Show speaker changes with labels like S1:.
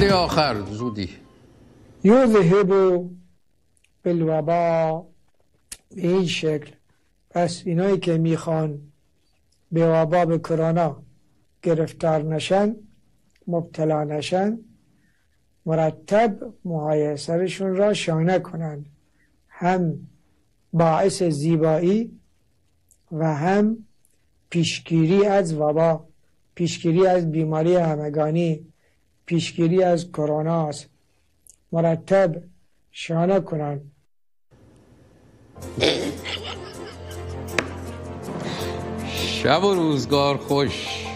S1: ماده آخر زودی.
S2: یذهب بالوبا به این شکل. پس اینایی که می‌خوان به وبا به کرونا گرفتار نشن مبتلا نشن مرتب موهای سرشون را شانه کنند. هم باعث زیبایی و هم پیشگیری از وبا پیشگیری از بیماری همگانی پیشگیری از کرونا است. مرتب شانه کنند
S1: شب و روزگار خوش.